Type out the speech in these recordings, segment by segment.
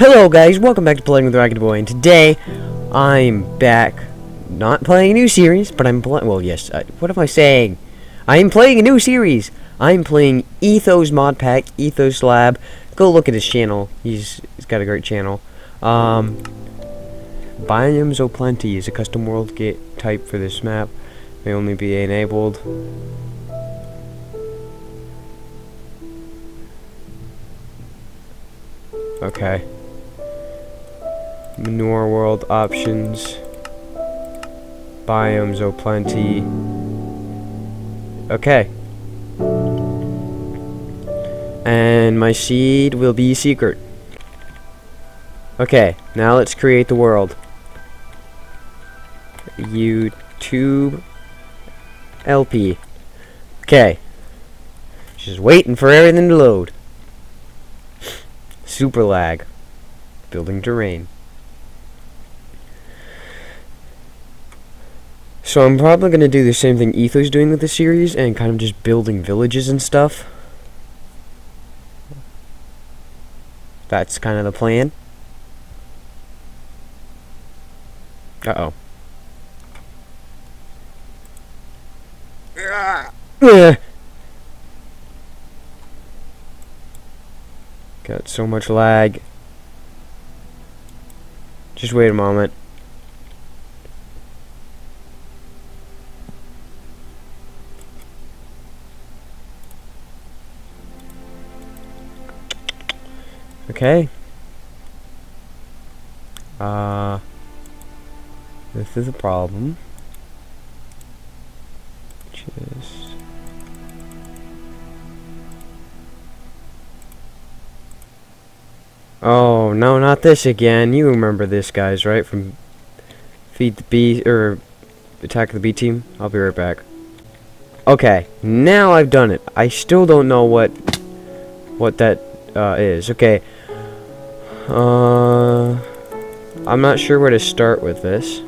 Hello guys, welcome back to Playing with Ragged Boy, and today I'm back, not playing a new series, but I'm playing, well yes, uh, what am I saying? I am playing a new series! I'm playing Ethos Mod Pack, Ethos Lab, go look at his channel, he's, he's got a great channel. Um, Biomes O'Plenty is a custom world gate type for this map, may only be enabled. Okay. Manure world options. Biomes O'Plenty. Okay. And my seed will be secret. Okay, now let's create the world. YouTube LP. Okay. Just waiting for everything to load. Super lag. Building terrain. So I'm probably going to do the same thing Etho's doing with the series and kind of just building villages and stuff. That's kind of the plan. Uh-oh. Got so much lag. Just wait a moment. Okay. Uh, this is a problem. Just. Oh, no, not this again. You remember this, guys, right? From Feed the Beast, or Attack the B Team? I'll be right back. Okay, now I've done it. I still don't know what what that uh, is. Okay. Uh, I'm not sure where to start with this.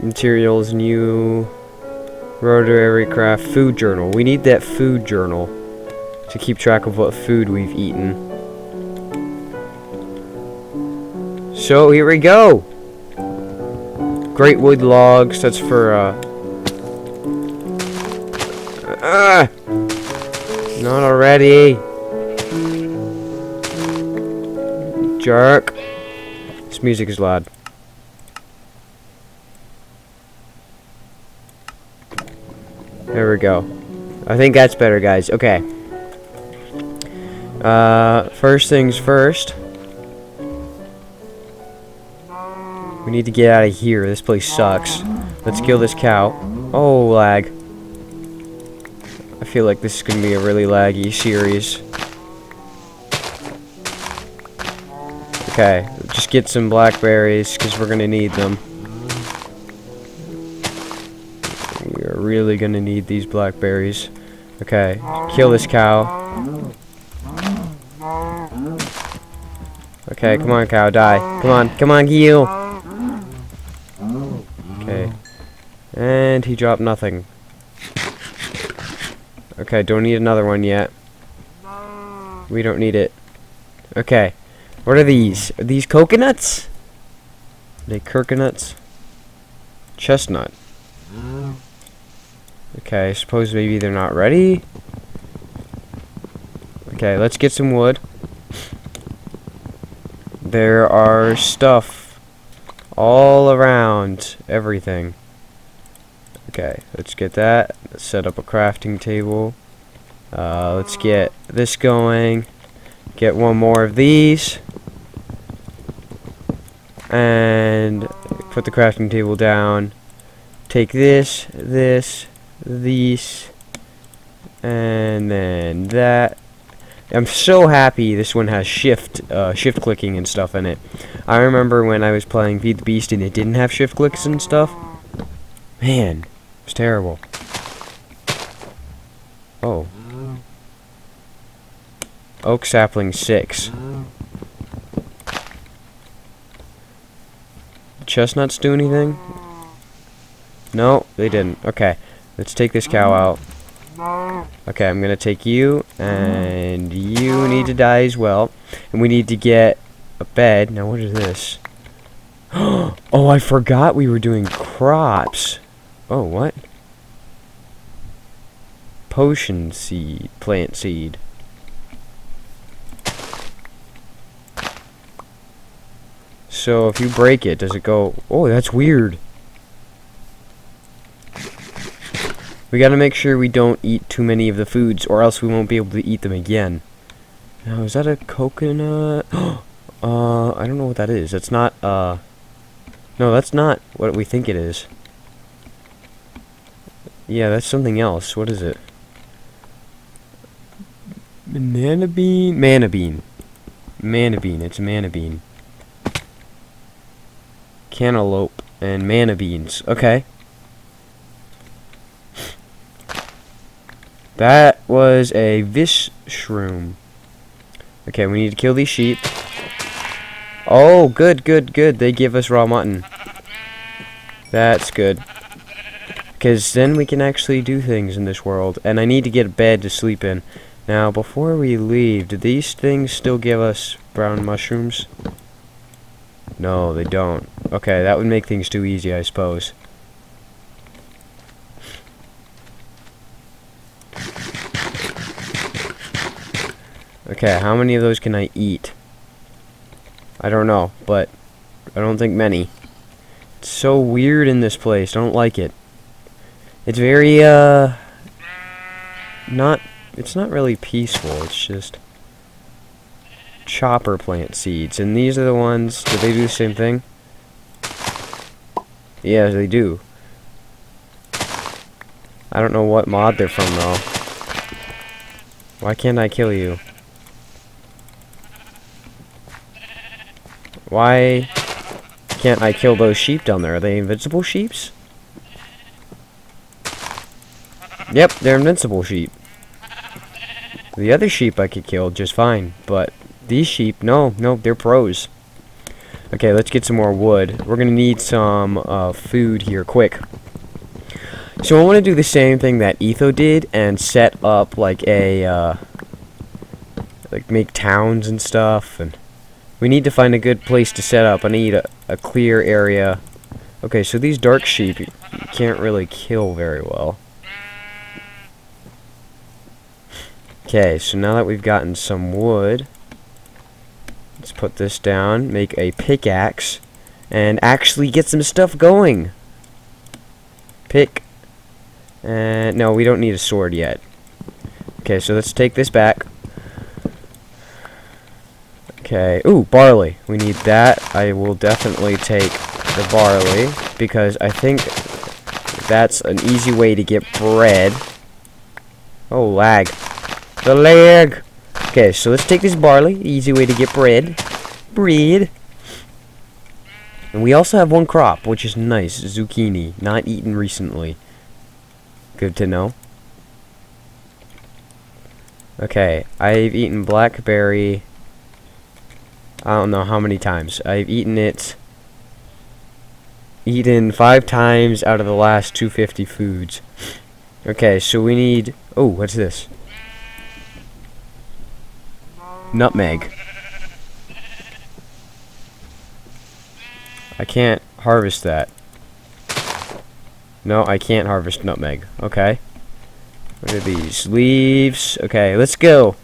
Materials, new, RotaryCraft, food journal. We need that food journal to keep track of what food we've eaten. So here we go. Great wood logs. That's for uh. Ah, not already. Jerk. This music is loud. There we go. I think that's better, guys. Okay. Uh, first things first. We need to get out of here. This place sucks. Let's kill this cow. Oh, lag. I feel like this is going to be a really laggy series. Okay, just get some blackberries, because we're going to need them. We are really going to need these blackberries. Okay, kill this cow. Okay, come on, cow, die. Come on, come on, heal. Okay. And he dropped nothing. Okay, don't need another one yet. We don't need it. Okay. What are these? Are these coconuts? Are they coconuts? Chestnut. Okay, I suppose maybe they're not ready. Okay, let's get some wood. There are stuff all around everything. Okay, let's get that. Let's set up a crafting table. Uh, let's get this going. Get one more of these. And put the crafting table down. Take this, this, these, and then that. I'm so happy this one has shift uh, shift clicking and stuff in it. I remember when I was playing Feed the Beast and it didn't have shift clicks and stuff. Man, it's terrible. Oh. Oak sapling 6. Chestnuts do anything? No, they didn't. Okay, let's take this cow out. Okay, I'm gonna take you, and you need to die as well. And we need to get a bed. Now what is this? oh, I forgot we were doing crops. Oh, what? Potion seed, plant seed. So if you break it, does it go... Oh, that's weird. We gotta make sure we don't eat too many of the foods, or else we won't be able to eat them again. Now, is that a coconut? uh, I don't know what that is. That's not, uh... No, that's not what we think it is. Yeah, that's something else. What is it? Banana bean? Mana bean. Mana bean. It's mana bean. Cantaloupe and mana beans. Okay. That was a Vish shroom. Okay, we need to kill these sheep. Oh, good, good, good. They give us raw mutton. That's good. Because then we can actually do things in this world. And I need to get a bed to sleep in. Now, before we leave, do these things still give us brown mushrooms? No, they don't. Okay, that would make things too easy, I suppose. Okay, how many of those can I eat? I don't know, but I don't think many. It's so weird in this place. I don't like it. It's very, uh... Not... It's not really peaceful. It's just... Chopper plant seeds. And these are the ones... Do they do the same thing? Yeah, they do. I don't know what mod they're from, though. Why can't I kill you? Why can't I kill those sheep down there? Are they invincible sheeps? Yep, they're invincible sheep. The other sheep I could kill just fine, but these sheep, no, no, they're pros. Okay, let's get some more wood. We're gonna need some uh, food here, quick. So I want to do the same thing that Etho did and set up like a, uh, like make towns and stuff and we need to find a good place to set up. I need a, a clear area. Okay, so these dark sheep you can't really kill very well. Okay, so now that we've gotten some wood, let's put this down, make a pickaxe, and actually get some stuff going. Pick. And no, we don't need a sword yet. Okay, so let's take this back. Okay. Ooh, barley. We need that. I will definitely take the barley because I think that's an easy way to get bread. Oh, lag. The lag! Okay, so let's take this barley. Easy way to get bread. Bread. And we also have one crop, which is nice. Zucchini. Not eaten recently. Good to know. Okay, I've eaten blackberry I don't know how many times. I've eaten it eaten five times out of the last 250 foods. Okay, so we need... Oh, what's this? Nutmeg. I can't harvest that. No, I can't harvest nutmeg. Okay. What are these? Leaves. Okay, let's go.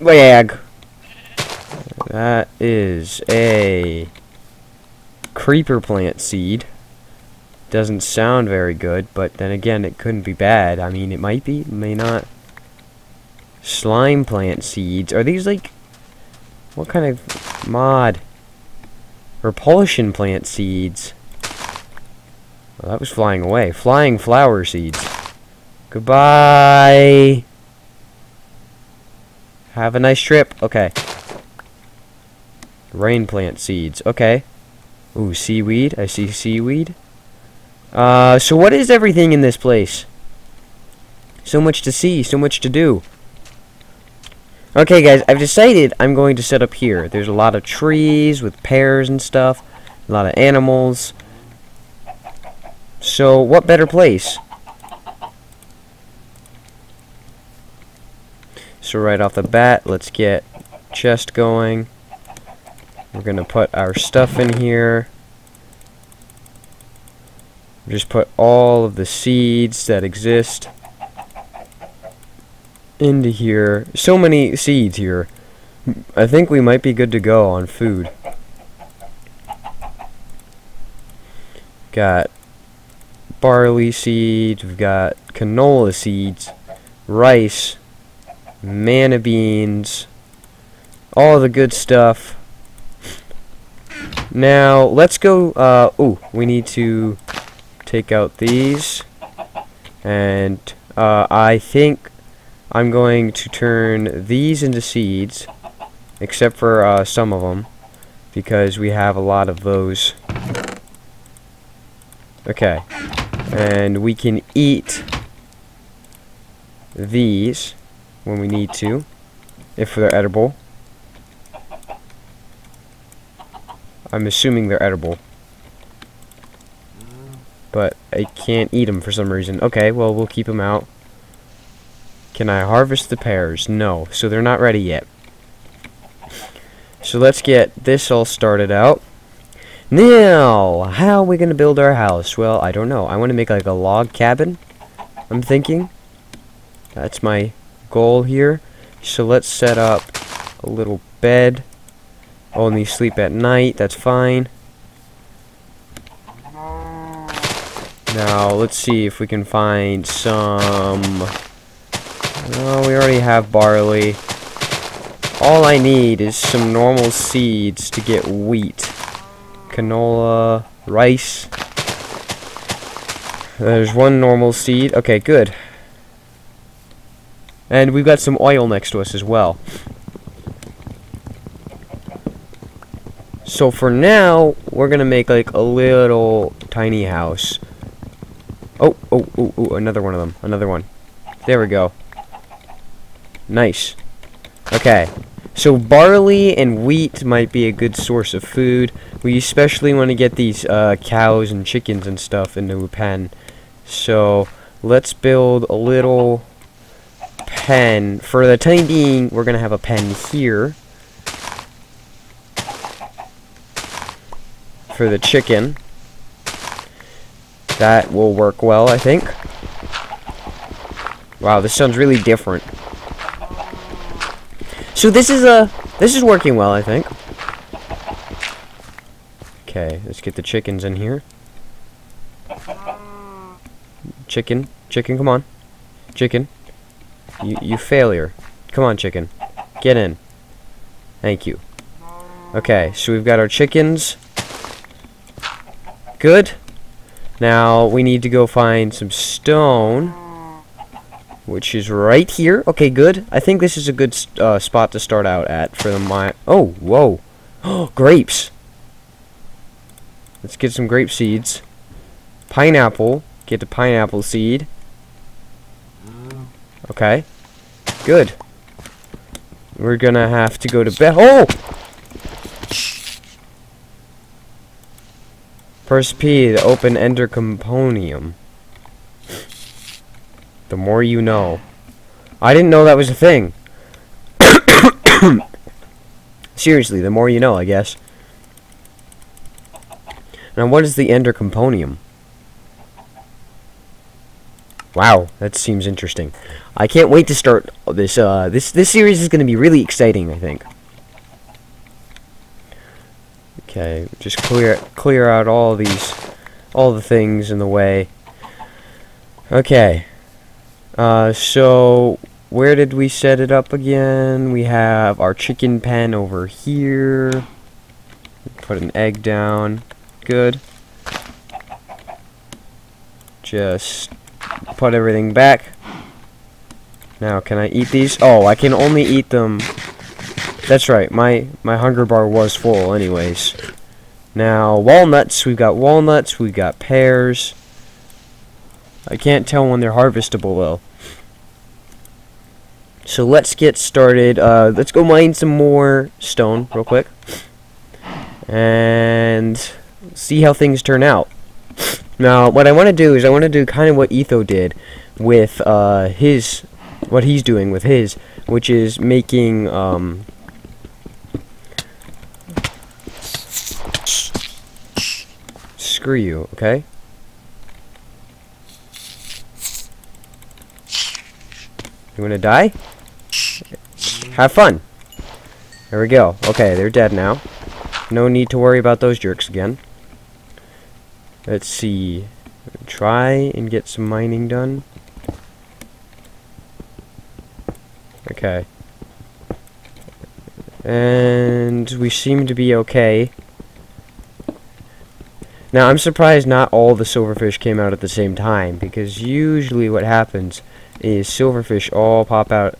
Lag. That is a creeper plant seed. Doesn't sound very good, but then again, it couldn't be bad. I mean, it might be, may not. Slime plant seeds. Are these like... What kind of mod? Repulsion plant seeds. Well, that was flying away. Flying flower seeds. Goodbye! Have a nice trip. Okay. Rain plant seeds. Okay. Ooh, seaweed. I see seaweed. Uh, so what is everything in this place? So much to see, so much to do. Okay, guys, I've decided I'm going to set up here. There's a lot of trees with pears and stuff. A lot of animals. So, what better place? So right off the bat, let's get chest going. We're gonna put our stuff in here. Just put all of the seeds that exist into here. So many seeds here. I think we might be good to go on food. Got barley seeds, we've got canola seeds, rice, mana beans, all the good stuff. Now, let's go, uh, ooh, we need to take out these, and, uh, I think I'm going to turn these into seeds, except for, uh, some of them, because we have a lot of those. Okay, and we can eat these when we need to, if they're edible. I'm assuming they're edible. But I can't eat them for some reason. Okay, well, we'll keep them out. Can I harvest the pears? No, so they're not ready yet. So let's get this all started out. Now, how are we going to build our house? Well, I don't know. I want to make like a log cabin, I'm thinking. That's my goal here. So let's set up a little bed. Oh, Only sleep at night, that's fine. Now, let's see if we can find some... Oh, we already have barley. All I need is some normal seeds to get wheat. Canola, rice. There's one normal seed. Okay, good. And we've got some oil next to us as well. So for now, we're gonna make like a little tiny house. Oh, oh, oh, oh, another one of them. Another one. There we go. Nice. Okay. So barley and wheat might be a good source of food. We especially want to get these uh, cows and chickens and stuff into a pen. So let's build a little pen. For the time being, we're going to have a pen here. For the chicken. That will work well, I think. Wow, this sounds really different. So this is a this is working well, I think. Okay, let's get the chickens in here. Chicken, chicken, come on. Chicken. You you failure. Come on, chicken. Get in. Thank you. Okay, so we've got our chickens. Good. Now, we need to go find some stone. Which is right here. Okay, good. I think this is a good uh, spot to start out at for the mine. Oh, whoa. Oh, grapes. Let's get some grape seeds. Pineapple. Get the pineapple seed. Okay. Good. We're gonna have to go to bed. Oh! First P to open Ender Componium. The more you know. I didn't know that was a thing. Seriously, the more you know, I guess. Now, what is the Ender Componium? Wow, that seems interesting. I can't wait to start this. Uh, this this series is going to be really exciting. I think. Okay, just clear clear out all these, all the things in the way. Okay. Uh, so where did we set it up again? We have our chicken pen over here. Put an egg down. Good. Just put everything back. Now, can I eat these? Oh, I can only eat them that's right, my, my hunger bar was full anyways. Now, walnuts, we've got walnuts, we've got pears. I can't tell when they're harvestable though. So let's get started. Uh, let's go mine some more stone real quick. And see how things turn out. Now, what I want to do is I want to do kind of what Etho did with uh, his, what he's doing with his, which is making, um, screw you, okay? You wanna die? Have fun. There we go. Okay, they're dead now. No need to worry about those jerks again. Let's see. Try and get some mining done. Okay. And we seem to be okay. Now, I'm surprised not all the silverfish came out at the same time, because usually what happens is silverfish all pop out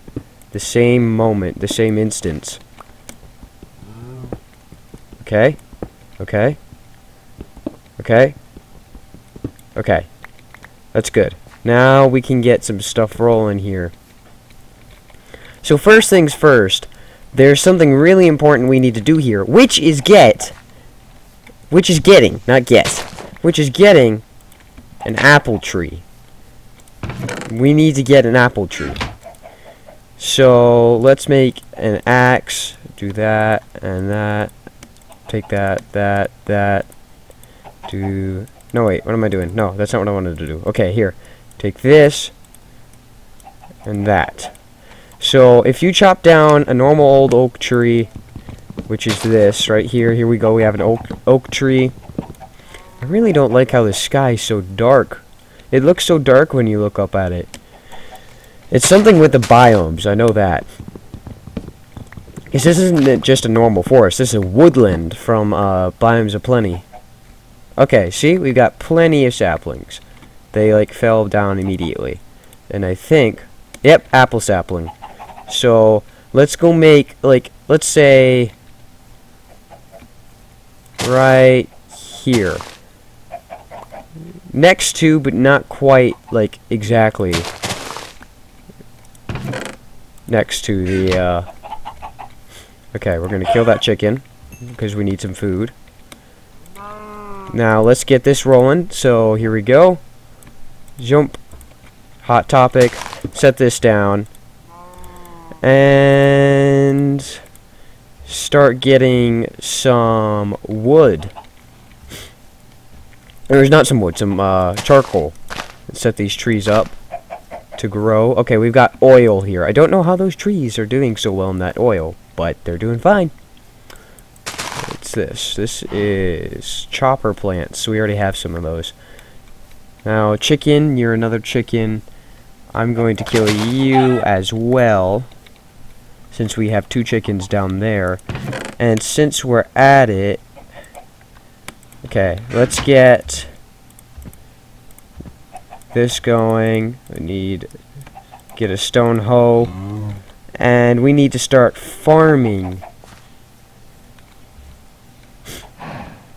the same moment, the same instance. Okay? Okay? Okay? Okay. That's good. Now we can get some stuff rolling here. So first things first, there's something really important we need to do here, which is get, which is getting, not get, which is getting an apple tree. We need to get an apple tree. So let's make an axe, do that, and that, take that, that, that, do, no wait, what am I doing? No, that's not what I wanted to do. Okay, here, take this, and that. So if you chop down a normal old oak tree, which is this right here, here we go, we have an oak, oak tree. I really don't like how the sky is so dark. It looks so dark when you look up at it. It's something with the biomes, I know that. Because this isn't just a normal forest, this is woodland from uh, Biomes O'Plenty. Okay, see, we've got plenty of saplings. They like fell down immediately. And I think, yep, apple sapling. So let's go make like let's say right here. Next to, but not quite like exactly next to the uh Okay, we're gonna kill that chicken because we need some food. Now let's get this rolling. So here we go. Jump. Hot topic. Set this down and start getting some wood. There's not some wood, some uh, charcoal. Set these trees up to grow. Okay, we've got oil here. I don't know how those trees are doing so well in that oil, but they're doing fine. What's this? This is chopper plants. We already have some of those. Now, chicken, you're another chicken. I'm going to kill you as well since we have two chickens down there. And since we're at it, okay, let's get this going. We need get a stone hoe, and we need to start farming.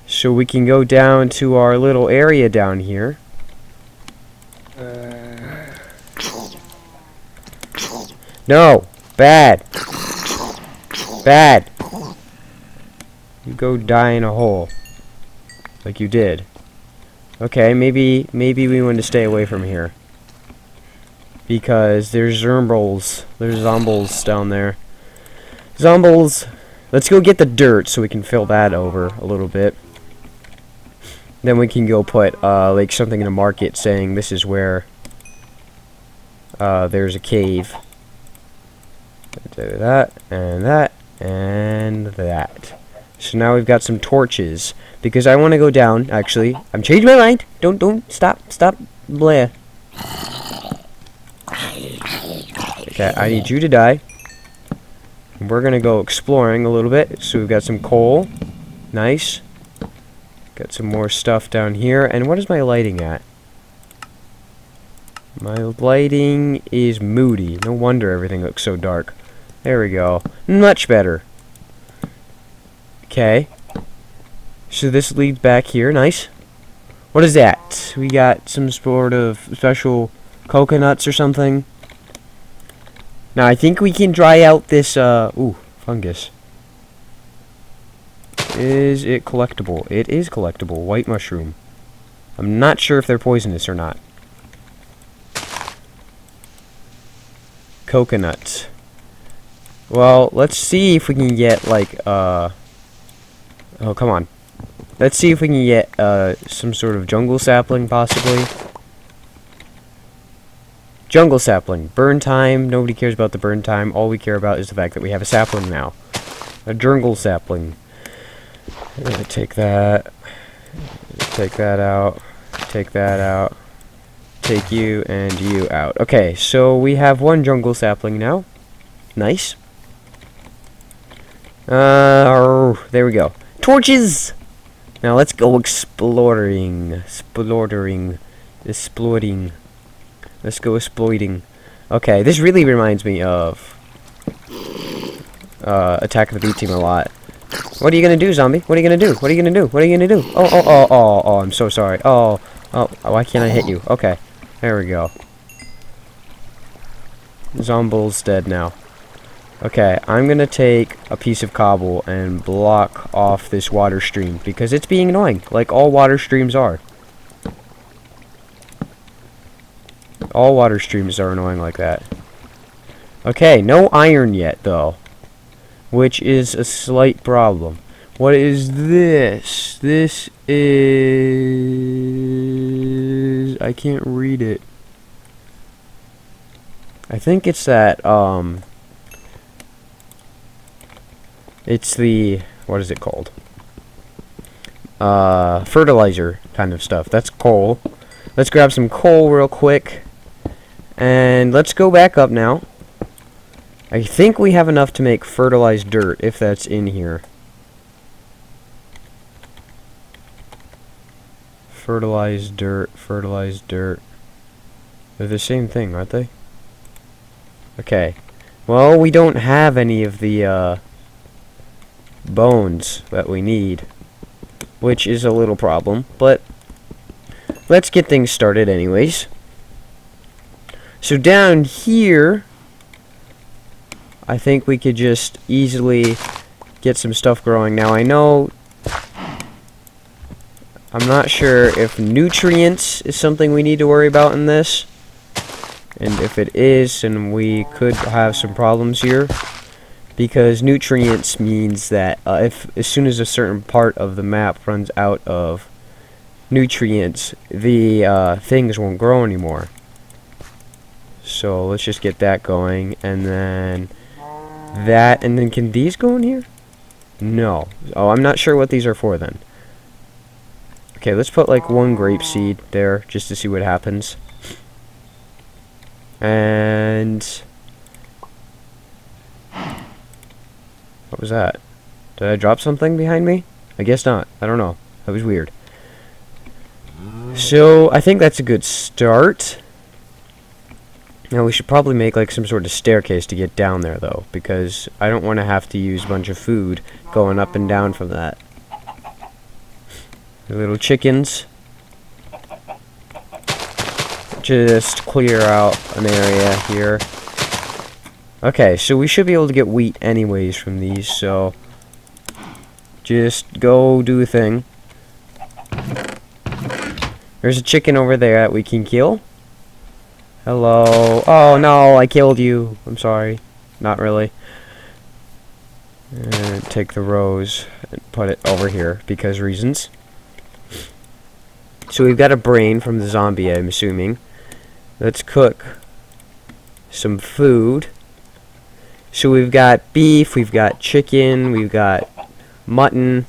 So we can go down to our little area down here. No! Bad! Bad! You go die in a hole. Like you did. Okay, maybe maybe we want to stay away from here. Because there's zombles. There's zombles down there. Zombles. Let's go get the dirt so we can fill that over a little bit. Then we can go put uh, like something in a market saying this is where uh, there's a cave. Do that, and that, and that. So now we've got some torches. Because I want to go down, actually. I'm changing my mind. Don't, don't, stop, stop, Blair. Okay, I need you to die. We're going to go exploring a little bit. So we've got some coal. Nice. Got some more stuff down here. And what is my lighting at? My lighting is moody. No wonder everything looks so dark. There we go. Much better. Okay. So this leads back here. Nice. What is that? We got some sort of special coconuts or something. Now, I think we can dry out this, uh, ooh, fungus. Is it collectible? It is collectible. White mushroom. I'm not sure if they're poisonous or not. Coconuts. Well, let's see if we can get, like, uh... Oh, come on. Let's see if we can get uh, some sort of jungle sapling, possibly. Jungle sapling. Burn time. Nobody cares about the burn time. All we care about is the fact that we have a sapling now. A jungle sapling. take that. Take that out. Take that out. Take you and you out. Okay, so we have one jungle sapling now. Nice. Uh, there we go. Torches! Now let's go exploring. Exploring. Exploiting. Let's go exploiting. Okay, this really reminds me of uh, Attack of the B Team a lot. What are you gonna do, zombie? What are you gonna do? What are you gonna do? What are you gonna do? Oh, oh, oh, oh, oh, I'm so sorry. Oh, oh, why can't I hit you? Okay, there we go. Zomble's dead now. Okay, I'm gonna take a piece of cobble and block off this water stream because it's being annoying, like all water streams are. All water streams are annoying like that. Okay, no iron yet, though. Which is a slight problem. What is this? This is... I can't read it. I think it's that, um... It's the... What is it called? Uh, fertilizer kind of stuff. That's coal. Let's grab some coal real quick. And let's go back up now. I think we have enough to make fertilized dirt, if that's in here. Fertilized dirt, fertilized dirt. They're the same thing, aren't they? Okay. Well, we don't have any of the, uh, bones that we need. Which is a little problem, but let's get things started anyways. So down here, I think we could just easily get some stuff growing. Now I know, I'm not sure if nutrients is something we need to worry about in this. And if it is, then we could have some problems here. Because nutrients means that uh, if as soon as a certain part of the map runs out of nutrients, the uh, things won't grow anymore. So let's just get that going, and then that, and then can these go in here? No. Oh, I'm not sure what these are for then. Okay, let's put like one grape seed there, just to see what happens. And... What was that? Did I drop something behind me? I guess not. I don't know. That was weird. So, I think that's a good start. Now we should probably make like some sort of staircase to get down there though, because I don't want to have to use a bunch of food going up and down from that. The little chickens. Just clear out an area here. Okay, so we should be able to get wheat anyways from these, so just go do a thing. There's a chicken over there that we can kill. Hello. Oh no, I killed you. I'm sorry. Not really. And take the rose and put it over here because reasons. So we've got a brain from the zombie, I'm assuming. Let's cook some food. So we've got beef, we've got chicken, we've got mutton,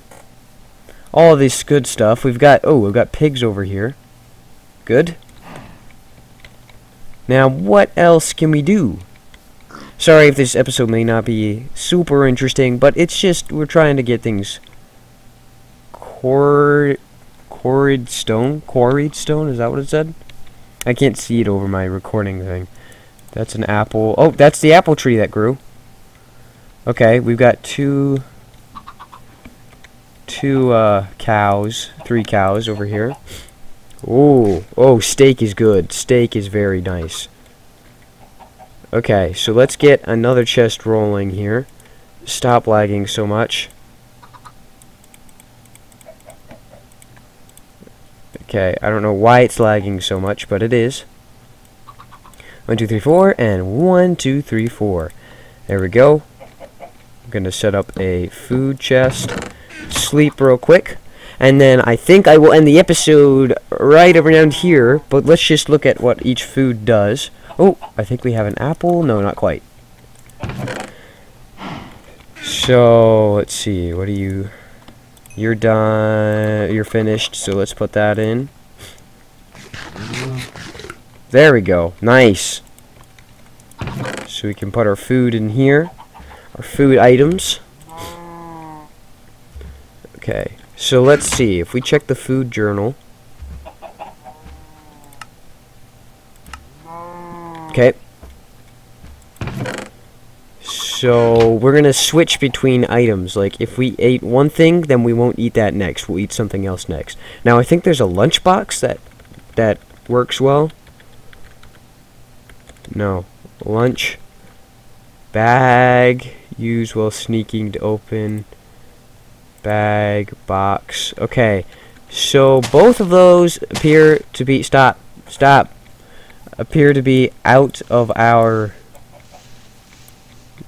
all this good stuff. We've got, oh, we've got pigs over here. Good. Now, what else can we do? Sorry if this episode may not be super interesting, but it's just, we're trying to get things quarried, stone? Quarried stone? Is that what it said? I can't see it over my recording thing. That's an apple. Oh, that's the apple tree that grew. Okay, we've got two, two uh, cows, three cows over here. Ooh, oh, steak is good. Steak is very nice. Okay, so let's get another chest rolling here. Stop lagging so much. Okay, I don't know why it's lagging so much, but it is. One, two, three, four, and one, two, three, four. There we go. I'm gonna set up a food chest. Sleep real quick. And then I think I will end the episode right around here. But let's just look at what each food does. Oh, I think we have an apple. No, not quite. So, let's see. What do you... You're done. You're finished. So let's put that in. There we go. Nice. So we can put our food in here. Food items. Okay. So let's see. If we check the food journal. Okay. So we're gonna switch between items. Like if we ate one thing, then we won't eat that next. We'll eat something else next. Now I think there's a lunchbox that that works well. No. Lunch. Bag. Use while sneaking to open. Bag. Box. Okay. So both of those appear to be... Stop. Stop. Appear to be out of our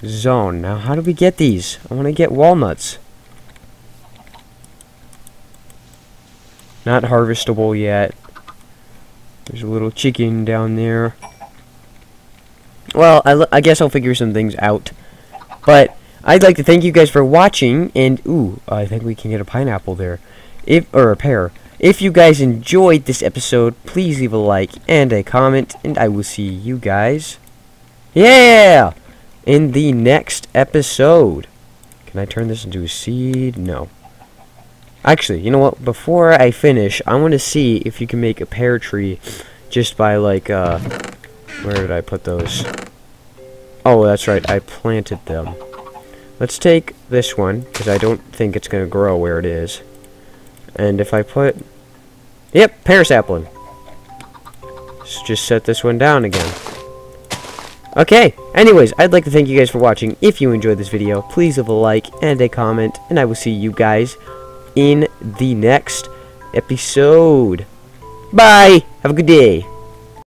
zone. Now, how do we get these? I want to get walnuts. Not harvestable yet. There's a little chicken down there. Well, I, I guess I'll figure some things out. But I'd like to thank you guys for watching. And, ooh, I think we can get a pineapple there. If Or a pear. If you guys enjoyed this episode, please leave a like and a comment. And I will see you guys. Yeah! In the next episode. Can I turn this into a seed? No. Actually, you know what? Before I finish, I want to see if you can make a pear tree just by, like, uh... Where did I put those? Oh, that's right. I planted them. Let's take this one, because I don't think it's going to grow where it is. And if I put... Yep, pear sapling. Let's just set this one down again. Okay, anyways, I'd like to thank you guys for watching. If you enjoyed this video, please leave a like and a comment, and I will see you guys in the next episode. Bye! Have a good day.